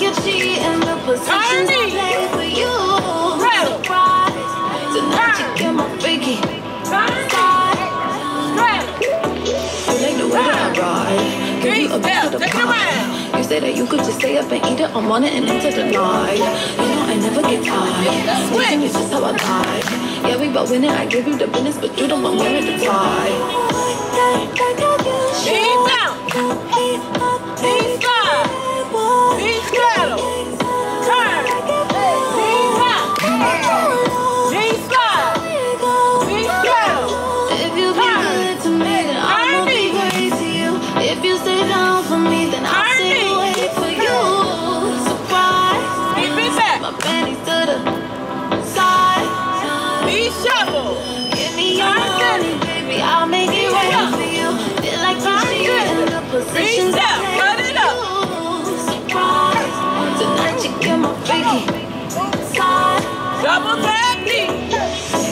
you. Say that you could just stay up and eat it on morning and into the night. You know I never get tired. Squeezing is just how I die. Yeah, we bout winning. I give you the business, but you don't want me to die. Baby, I'll make it right for you. Feel like you cheated in the I out, cut it up. Surprise, tonight you get my freaky side. Double tap deep.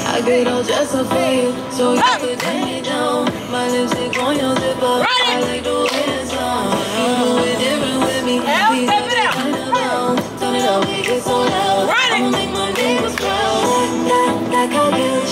I get all dressed up for you, so you Hey. could take me down. My lipstick on your zipper. I like the way it sounds. You do it different with me. Hell, step it out. turn it down. Turn it up, get so loud. I'ma make my neighbors proud. Like, like I get